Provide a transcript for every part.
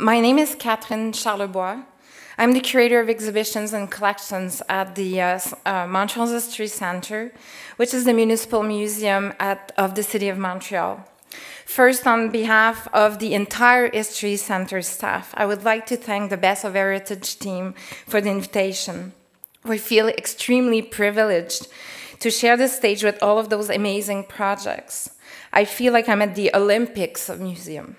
My name is Catherine Charlebois. I'm the curator of exhibitions and collections at the uh, uh, Montreal's History Center, which is the municipal museum at, of the city of Montreal. First, on behalf of the entire History Center staff, I would like to thank the Best of Heritage team for the invitation. We feel extremely privileged to share the stage with all of those amazing projects. I feel like I'm at the Olympics of museum.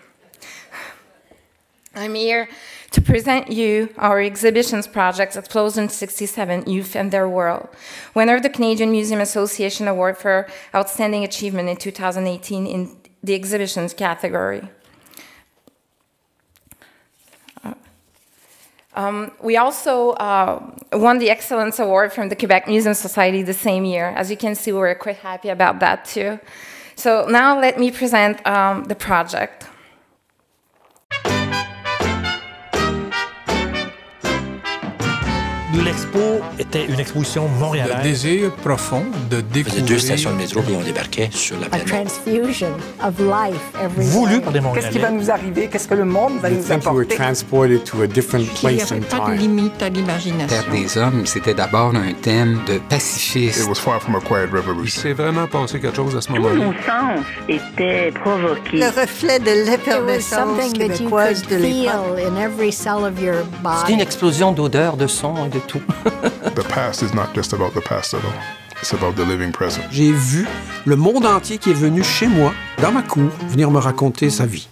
I'm here to present you our exhibitions projects Explosion 67 Youth and Their World, winner of the Canadian Museum Association Award for Outstanding Achievement in 2018 in the exhibitions category. Um, we also uh, won the Excellence Award from the Quebec Museum Society the same year. As you can see, we're quite happy about that too. So now let me present um, the project. L'expo était une exposition montréalaise. Le désir profond de découvrir... deux stations de métro, puis on débarquait sur la planète. A transfusion of life every Voulu par des Montréalais. Qu'est-ce qui va nous arriver? Qu'est-ce que le monde va nous apporter? transported to a different place Il n'y avait pas de limite à l'imagination. Terre des hommes, c'était d'abord un thème de pacifisme. It was far from a quiet revolution. Il s'est vraiment passé quelque chose à ce moment-là. Tous nos sens étaient provoqués. Le reflet de l'effervescence québécoise de l'époque. C'était une explosion d'odeurs, de sons et de tout. the past is not just about the past at all. It's about the living present. J'ai vu le monde entier qui est venu chez moi, dans ma cour, venir me raconter sa vie.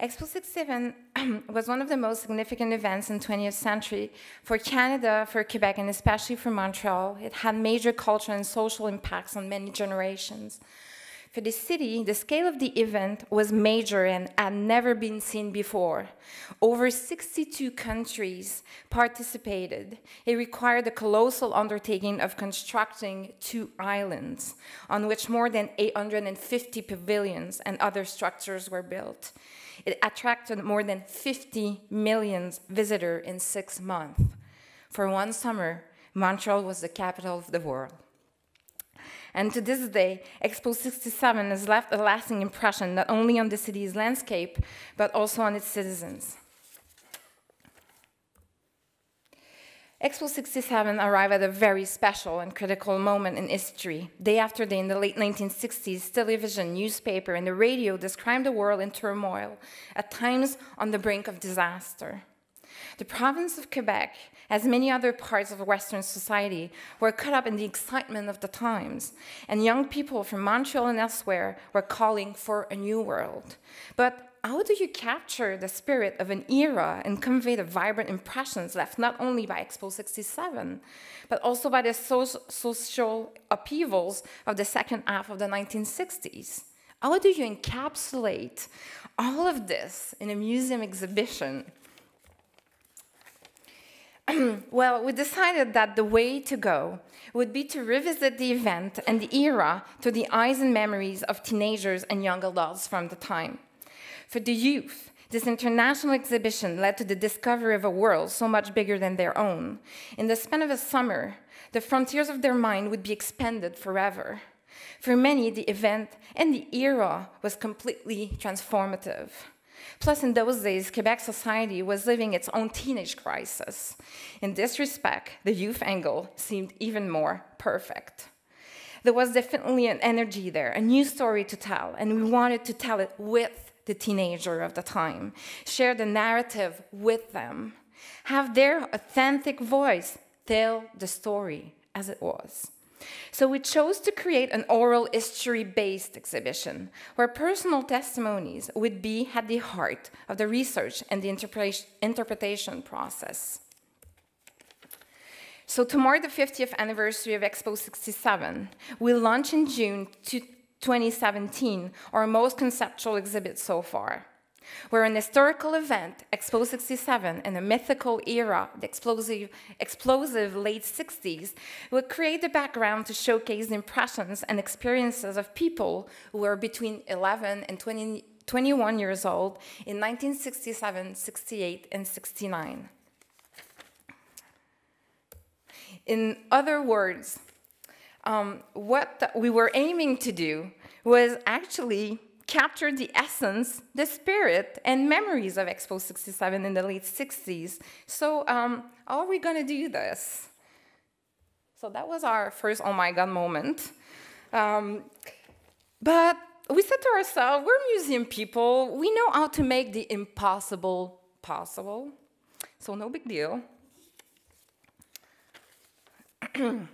Expo 67 was one of the most significant events in the 20th century for Canada, for Quebec, and especially for Montreal. It had major cultural and social impacts on many generations. For the city, the scale of the event was major and had never been seen before. Over 62 countries participated. It required the colossal undertaking of constructing two islands, on which more than 850 pavilions and other structures were built. It attracted more than 50 million visitors in six months. For one summer, Montreal was the capital of the world. And to this day, Expo 67 has left a lasting impression not only on the city's landscape, but also on its citizens. Expo 67 arrived at a very special and critical moment in history. Day after day in the late 1960s, television, newspaper, and the radio described the world in turmoil, at times on the brink of disaster. The province of Quebec, as many other parts of Western society, were caught up in the excitement of the times, and young people from Montreal and elsewhere were calling for a new world. But how do you capture the spirit of an era and convey the vibrant impressions left not only by Expo 67, but also by the so social upheavals of the second half of the 1960s? How do you encapsulate all of this in a museum exhibition? well, we decided that the way to go would be to revisit the event and the era through the eyes and memories of teenagers and young adults from the time. For the youth, this international exhibition led to the discovery of a world so much bigger than their own. In the span of a summer, the frontiers of their mind would be expanded forever. For many, the event and the era was completely transformative. Plus, in those days, Quebec society was living its own teenage crisis. In this respect, the youth angle seemed even more perfect. There was definitely an energy there, a new story to tell, and we wanted to tell it with the teenager of the time, share the narrative with them, have their authentic voice tell the story as it was. So we chose to create an oral history based exhibition where personal testimonies would be at the heart of the research and the interpretation process. So, to mark the 50th anniversary of Expo 67, we launch in June 2017, our most conceptual exhibit so far. Where an historical event, Expo 67, in a mythical era, the explosive, explosive late 60s, would create the background to showcase the impressions and experiences of people who were between 11 and 20, 21 years old in 1967, 68, and 69. In other words, um, what we were aiming to do was actually captured the essence, the spirit, and memories of Expo 67 in the late 60s. So, um, how are we going to do this? So, that was our first oh my god moment. Um, but we said to ourselves, we're museum people, we know how to make the impossible possible. So, no big deal.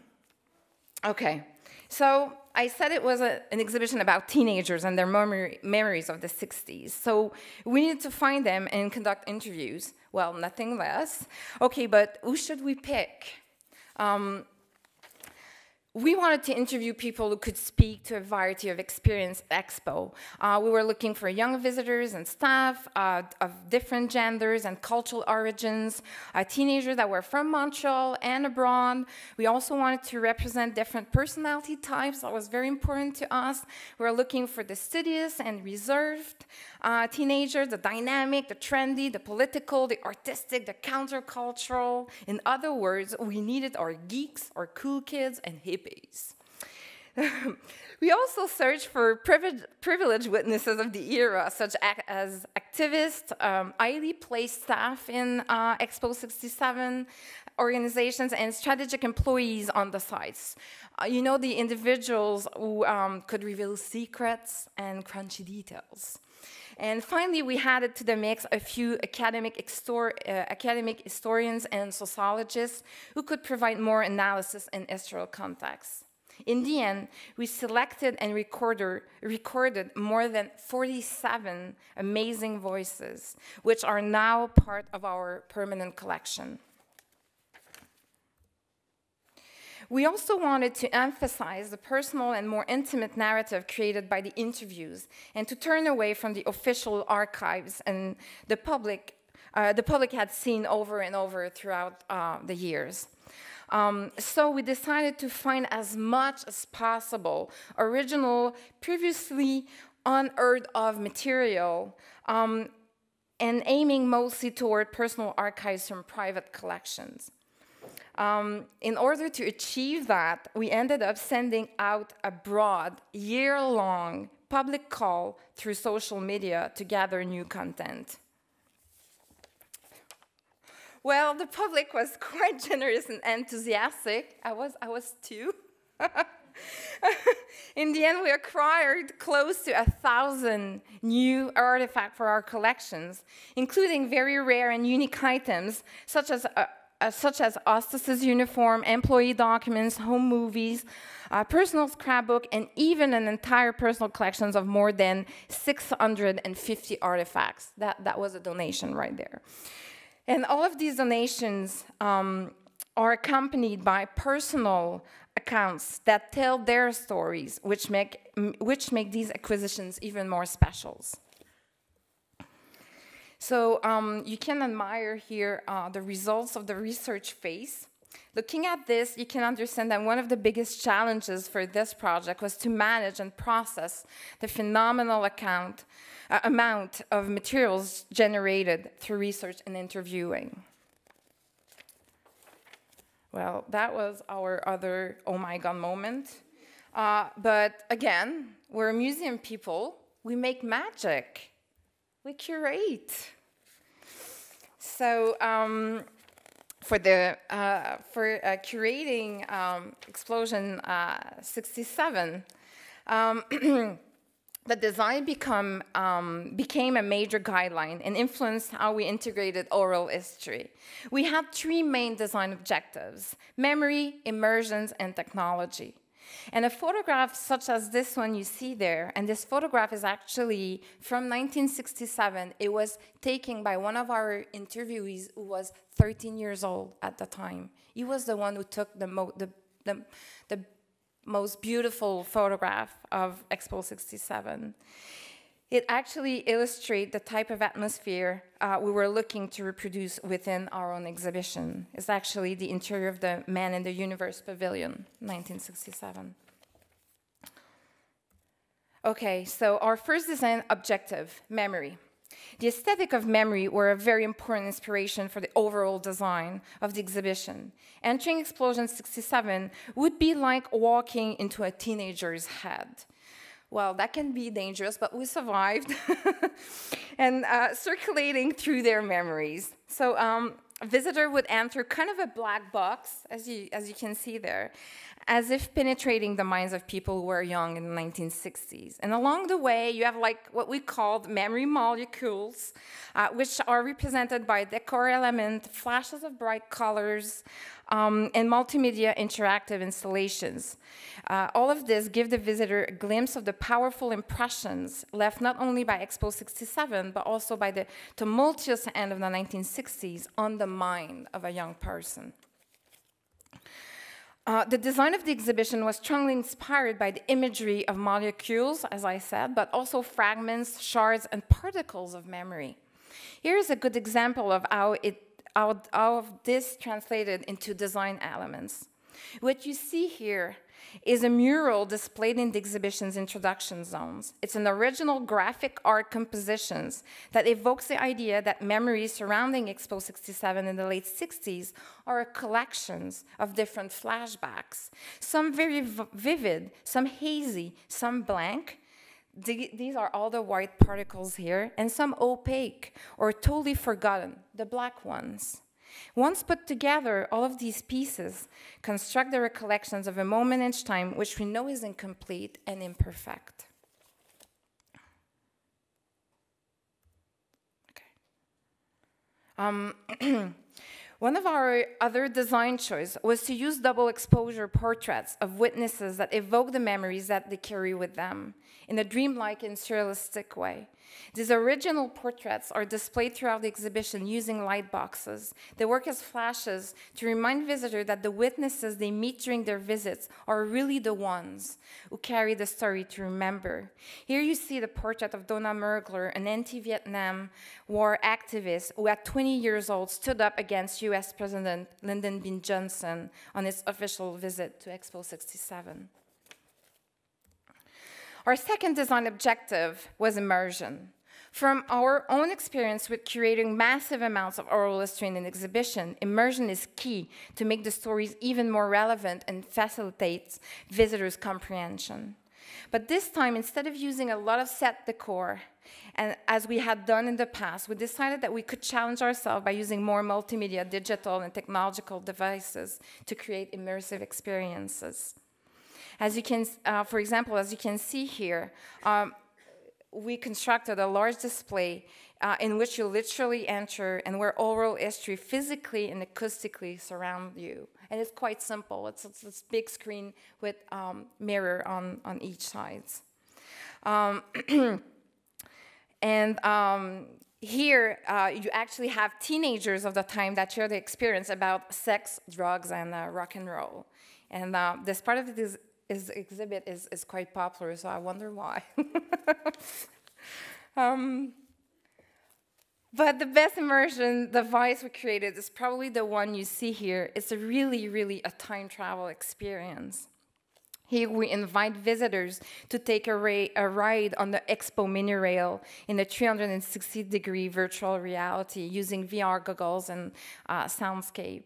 okay, so I said it was a, an exhibition about teenagers and their memory, memories of the 60s. So we needed to find them and conduct interviews. Well, nothing less. Okay, but who should we pick? Um, we wanted to interview people who could speak to a variety of experience at Expo. Uh, we were looking for young visitors and staff uh, of different genders and cultural origins, uh, teenagers that were from Montreal and abroad. We also wanted to represent different personality types. That was very important to us. We were looking for the studious and reserved uh, teenagers, the dynamic, the trendy, the political, the artistic, the countercultural. In other words, we needed our geeks, our cool kids, and hip hippies. we also searched for privileged witnesses of the era, such as activists, um, highly placed staff in uh, Expo 67, organizations, and strategic employees on the sites. Uh, you know, the individuals who um, could reveal secrets and crunchy details. And finally, we added to the mix a few academic, uh, academic historians and sociologists who could provide more analysis in historical context. In the end, we selected and recorded more than 47 amazing voices, which are now part of our permanent collection. We also wanted to emphasize the personal and more intimate narrative created by the interviews and to turn away from the official archives and the public, uh, the public had seen over and over throughout uh, the years. Um, so we decided to find as much as possible original, previously unheard of material um, and aiming mostly toward personal archives from private collections. Um, in order to achieve that, we ended up sending out a broad, year-long public call through social media to gather new content. Well, the public was quite generous and enthusiastic. I was, I was too. in the end, we acquired close to a thousand new artifacts for our collections, including very rare and unique items, such as a, uh, such as Ostas's uniform, employee documents, home movies, uh, personal scrapbook, and even an entire personal collection of more than 650 artifacts. That, that was a donation right there. And all of these donations um, are accompanied by personal accounts that tell their stories, which make, which make these acquisitions even more special. So um, you can admire here uh, the results of the research phase. Looking at this, you can understand that one of the biggest challenges for this project was to manage and process the phenomenal account, uh, amount of materials generated through research and interviewing. Well, that was our other oh my god moment. Uh, but again, we're museum people. We make magic. We curate. So um, for the uh, for uh, curating um, Explosion uh, 67, um, the design become, um, became a major guideline and influenced how we integrated oral history. We had three main design objectives, memory, immersions, and technology. And a photograph such as this one you see there, and this photograph is actually from 1967. It was taken by one of our interviewees who was 13 years old at the time. He was the one who took the, the, the, the most beautiful photograph of Expo 67. It actually illustrates the type of atmosphere uh, we were looking to reproduce within our own exhibition. It's actually the interior of the Man in the Universe Pavilion, 1967. Okay, so our first design objective, memory. The aesthetic of memory were a very important inspiration for the overall design of the exhibition. Entering Explosion 67 would be like walking into a teenager's head well, that can be dangerous, but we survived, and uh, circulating through their memories. So um, a visitor would enter kind of a black box, as you, as you can see there, as if penetrating the minds of people who were young in the 1960s. And along the way, you have like what we called memory molecules, uh, which are represented by decor element, flashes of bright colors, um, and multimedia interactive installations. Uh, all of this give the visitor a glimpse of the powerful impressions left not only by Expo 67, but also by the tumultuous end of the 1960s on the mind of a young person. Uh, the design of the exhibition was strongly inspired by the imagery of molecules, as I said, but also fragments, shards, and particles of memory. Here is a good example of how, it, how, how this translated into design elements. What you see here is a mural displayed in the exhibition's introduction zones. It's an original graphic art composition that evokes the idea that memories surrounding Expo 67 in the late 60s are a collections of different flashbacks, some very vivid, some hazy, some blank, these are all the white particles here, and some opaque or totally forgotten, the black ones. Once put together, all of these pieces construct the recollections of a moment in time which we know is incomplete and imperfect. Okay. Um, One of our other design choices was to use double exposure portraits of witnesses that evoke the memories that they carry with them in a dreamlike and surrealistic way. These original portraits are displayed throughout the exhibition using light boxes. They work as flashes to remind visitors that the witnesses they meet during their visits are really the ones who carry the story to remember. Here you see the portrait of Donna Mergler, an anti-Vietnam war activist who at 20 years old stood up against US President Lyndon B. Johnson on his official visit to Expo 67. Our second design objective was immersion. From our own experience with curating massive amounts of oral history in an exhibition, immersion is key to make the stories even more relevant and facilitates visitors' comprehension. But this time, instead of using a lot of set decor, and as we had done in the past, we decided that we could challenge ourselves by using more multimedia, digital, and technological devices to create immersive experiences. As you can, uh, for example, as you can see here, um, we constructed a large display uh, in which you literally enter and where oral history physically and acoustically surround you. And it's quite simple. It's, it's this big screen with um, mirror on, on each side. Um, and um, here, uh, you actually have teenagers of the time that share the experience about sex, drugs, and uh, rock and roll. And uh, this part of this his exhibit is, is quite popular, so I wonder why. um, but the best immersion device we created is probably the one you see here. It's a really, really a time travel experience. Here we invite visitors to take a, a, ride on the Expo mini rail in a 360 degree virtual reality using VR goggles and uh, soundscape.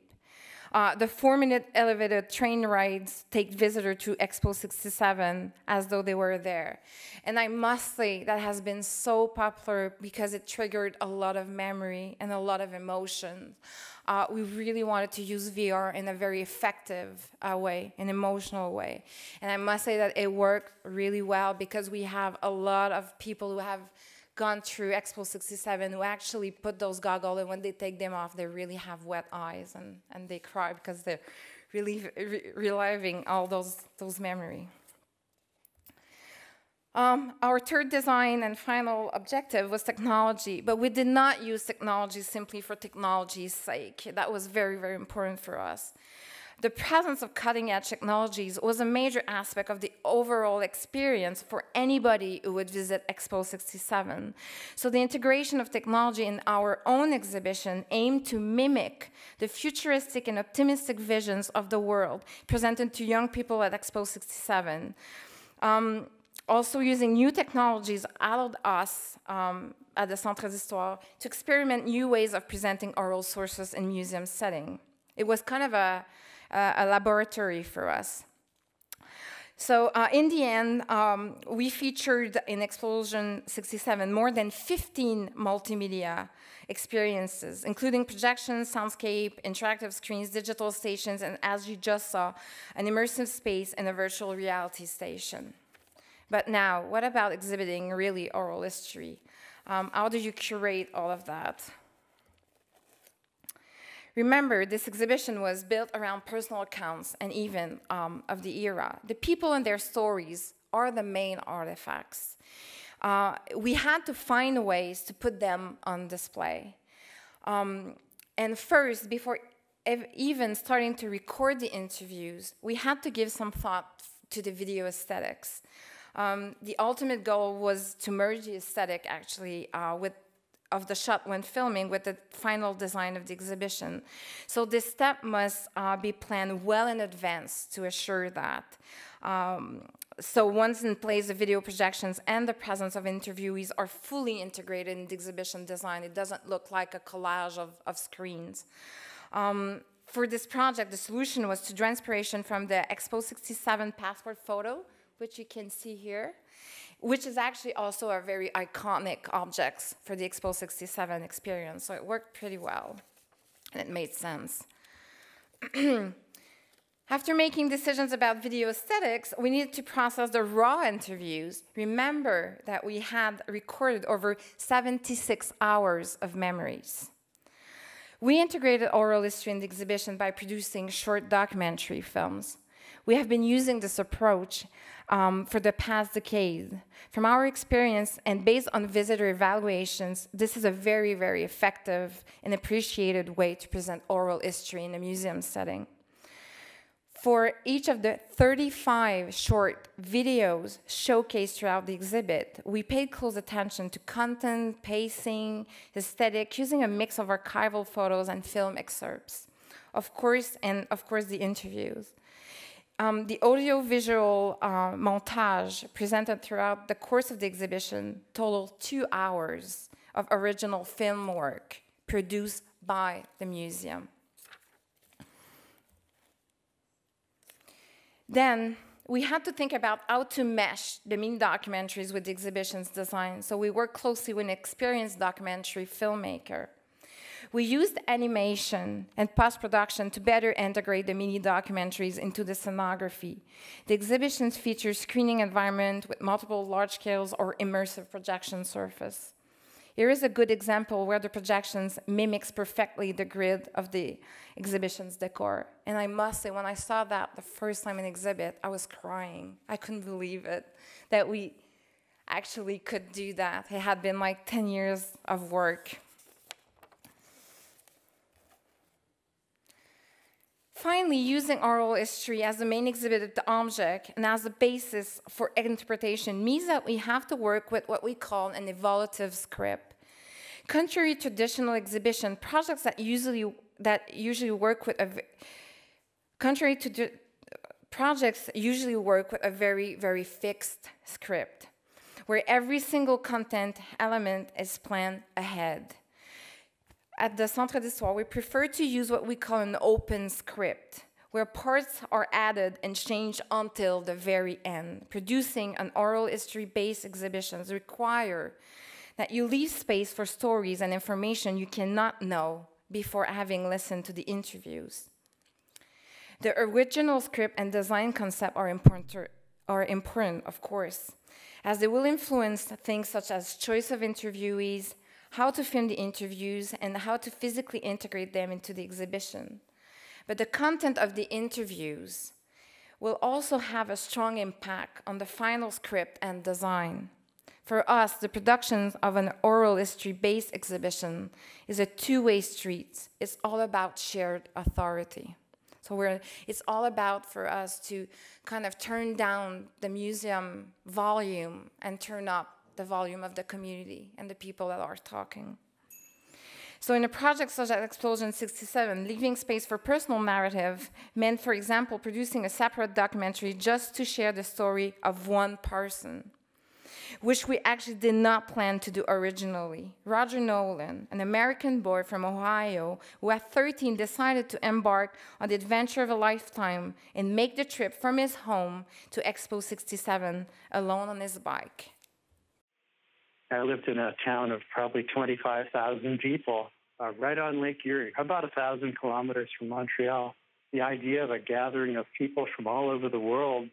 Uh, the four-minute elevated train rides take visitor to Expo 67 as though they were there. And I must say that has been so popular because it triggered a lot of memory and a lot of emotion. Uh, we really wanted to use VR in a very effective uh, way, an emotional way. And I must say that it worked really well because we have a lot of people who have gone through Expo 67 who actually put those goggles and when they take them off, they really have wet eyes and, and they cry because they're really re reliving all those, those memories. Um, our third design and final objective was technology, but we did not use technology simply for technology's sake. That was very, very important for us the presence of cutting edge technologies was a major aspect of the overall experience for anybody who would visit Expo 67. So the integration of technology in our own exhibition aimed to mimic the futuristic and optimistic visions of the world presented to young people at Expo 67. Um, also using new technologies allowed us um, at the Centre d'Histoire to experiment new ways of presenting oral sources in museum setting. It was kind of a, a laboratory for us. So uh, in the end, um, we featured in Explosion 67 more than 15 multimedia experiences, including projections, soundscape, interactive screens, digital stations, and as you just saw, an immersive space and a virtual reality station. But now, what about exhibiting really oral history? Um, how do you curate all of that? Remember, this exhibition was built around personal accounts and even um, of the era. The people and their stories are the main artifacts. Uh, we had to find ways to put them on display. Um, and first, before even starting to record the interviews, we had to give some thought to the video aesthetics. Um, the ultimate goal was to merge the aesthetic actually uh, with of the shot when filming with the final design of the exhibition. So this step must uh, be planned well in advance to assure that. Um, so once in place, the video projections and the presence of interviewees are fully integrated in the exhibition design. It doesn't look like a collage of, of screens. Um, for this project, the solution was to draw inspiration from the Expo 67 passport photo, which you can see here which is actually also a very iconic object for the Expo 67 experience. So it worked pretty well, and it made sense. After making decisions about video aesthetics, we needed to process the raw interviews. Remember that we had recorded over 76 hours of memories. We integrated oral history in the exhibition by producing short documentary films. We have been using this approach um, for the past decade. From our experience and based on visitor evaluations, this is a very, very effective and appreciated way to present oral history in a museum setting. For each of the 35 short videos showcased throughout the exhibit, we paid close attention to content, pacing, aesthetic, using a mix of archival photos and film excerpts. Of course, and of course the interviews. Um, the audio-visual uh, montage presented throughout the course of the exhibition totaled two hours of original film work produced by the museum. Then we had to think about how to mesh the mini documentaries with the exhibition's design. So we worked closely with an experienced documentary filmmaker. We used animation and post-production to better integrate the mini documentaries into the scenography. The exhibitions feature screening environment with multiple large scales or immersive projection surface. Here is a good example where the projections mimics perfectly the grid of the exhibition's decor. And I must say, when I saw that the first time in exhibit, I was crying. I couldn't believe it, that we actually could do that. It had been like 10 years of work. Finally, using oral history as the main exhibit of the object and as the basis for interpretation means that we have to work with what we call an evolutive script. Contrary to traditional exhibition, projects that usually that usually work with a contrary to projects usually work with a very very fixed script, where every single content element is planned ahead at the Centre d'Histoire, we prefer to use what we call an open script, where parts are added and changed until the very end. Producing an oral history-based exhibitions require that you leave space for stories and information you cannot know before having listened to the interviews. The original script and design concept are important, are important, of course, as they will influence things such as choice of interviewees, how to film the interviews, and how to physically integrate them into the exhibition. But the content of the interviews will also have a strong impact on the final script and design. For us, the production of an oral history-based exhibition is a two-way street. It's all about shared authority. So it's all about for us to kind of turn down the museum volume and turn up the volume of the community and the people that are talking. So in a project such as Explosion 67, leaving space for personal narrative meant, for example, producing a separate documentary just to share the story of one person. which we actually did not plan to do originally. Roger Nolan, an American boy from Ohio who at 13 decided to embark on the adventure of a lifetime and make the trip from his home to Expo 67 alone on his bike. I lived in a town of probably 25,000 people, uh, right on Lake Erie, about a thousand kilometers from Montreal. The idea of a gathering of people from all over the world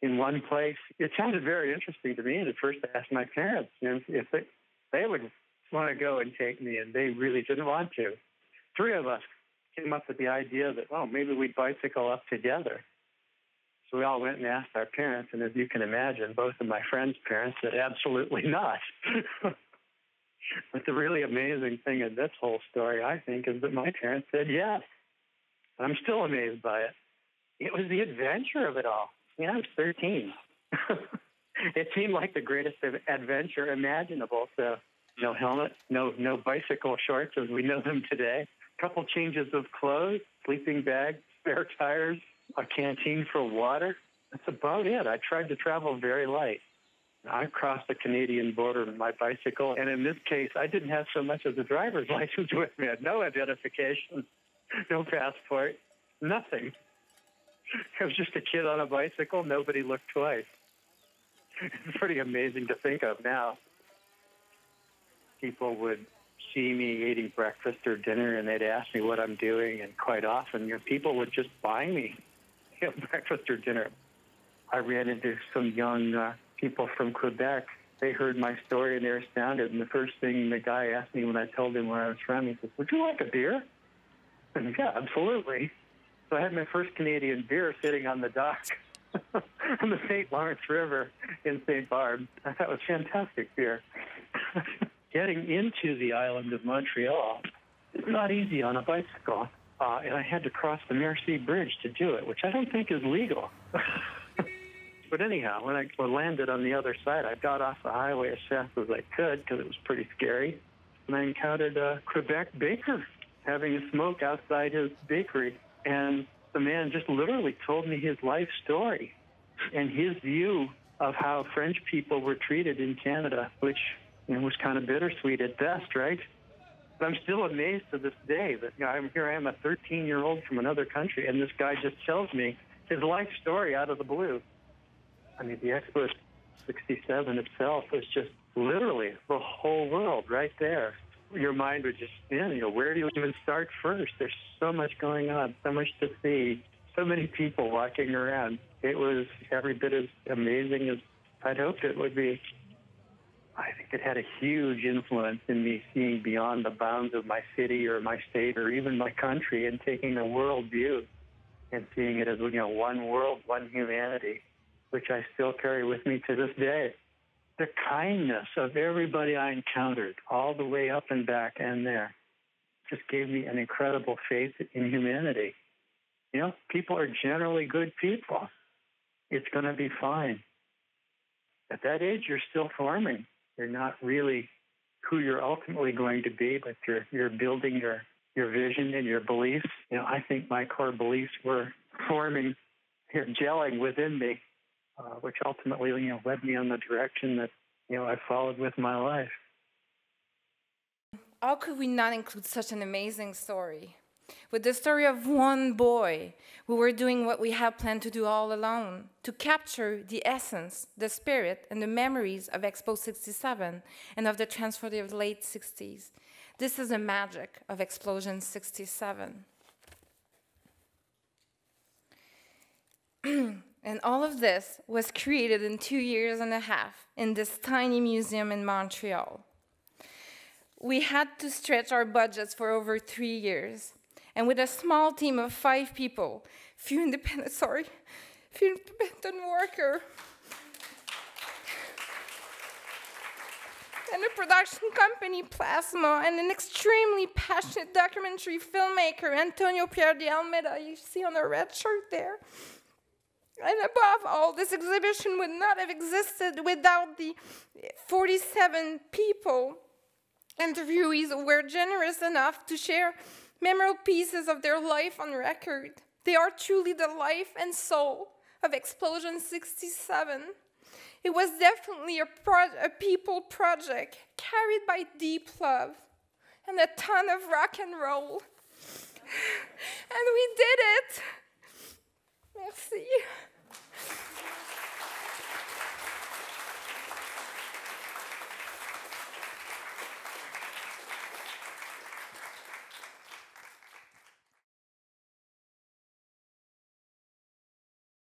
in one place, it sounded very interesting to me. And at first, I asked my parents if they, they would want to go and take me, and they really didn't want to. Three of us came up with the idea that, oh, maybe we'd bicycle up together. So we all went and asked our parents, and as you can imagine, both of my friends' parents said absolutely not. but the really amazing thing in this whole story, I think, is that my parents said yes. I'm still amazed by it. It was the adventure of it all. Yeah, I was 13. it seemed like the greatest adventure imaginable. So, no helmet, no no bicycle shorts as we know them today. A couple changes of clothes, sleeping bag, spare tires, a canteen for water. That's about it. I tried to travel very light. I crossed the Canadian border on my bicycle, and in this case, I didn't have so much as a driver's license with me. I had no identification, no passport, nothing. I was just a kid on a bicycle. Nobody looked twice. It's pretty amazing to think of now. People would see me eating breakfast or dinner, and they'd ask me what I'm doing, and quite often, you know, people would just buy me you know, breakfast or dinner. I ran into some young uh, people from Quebec. They heard my story and they were astounded. And the first thing the guy asked me when I told him where I was from, he said, "Would you like a beer?" And yeah, absolutely. So I had my first Canadian beer sitting on the dock on the St. Lawrence River in St. Barb. That was fantastic beer. Getting into the island of Montreal is not easy on a bicycle. Uh, and I had to cross the Mercier Bridge to do it, which I don't think is legal. but anyhow, when I landed on the other side, I got off the highway as fast as I could because it was pretty scary. And I encountered a Quebec baker having a smoke outside his bakery. And the man just literally told me his life story and his view of how French people were treated in Canada, which you know, was kind of bittersweet at best, right? I'm still amazed to this day that you know, I'm here. I am a 13 year old from another country, and this guy just tells me his life story out of the blue. I mean, the Expo 67 itself was just literally the whole world right there. Your mind would just spin. You know, where do you even start first? There's so much going on, so much to see, so many people walking around. It was every bit as amazing as I'd hoped it would be. I think it had a huge influence in me seeing beyond the bounds of my city or my state or even my country and taking a world view and seeing it as you know one world, one humanity, which I still carry with me to this day. The kindness of everybody I encountered, all the way up and back and there, just gave me an incredible faith in humanity. You know, people are generally good people. It's going to be fine. At that age, you're still forming. You're not really who you're ultimately going to be, but you're you're building your your vision and your beliefs. You know, I think my core beliefs were forming, here, gelling within me, uh, which ultimately you know led me on the direction that you know I followed with my life. How could we not include such an amazing story? With the story of one boy who were doing what we had planned to do all alone to capture the essence, the spirit, and the memories of Expo 67 and of the transformative late 60s. This is the magic of Explosion 67. and all of this was created in two years and a half in this tiny museum in Montreal. We had to stretch our budgets for over three years and with a small team of five people, few independent, sorry, few independent worker, and a production company, Plasma, and an extremely passionate documentary filmmaker, Antonio Pierre de Almeida, you see on the red shirt there. And above all, this exhibition would not have existed without the 47 people interviewees who were generous enough to share memorable pieces of their life on record. They are truly the life and soul of Explosion 67. It was definitely a, a people project carried by deep love and a ton of rock and roll. and we did it. Merci.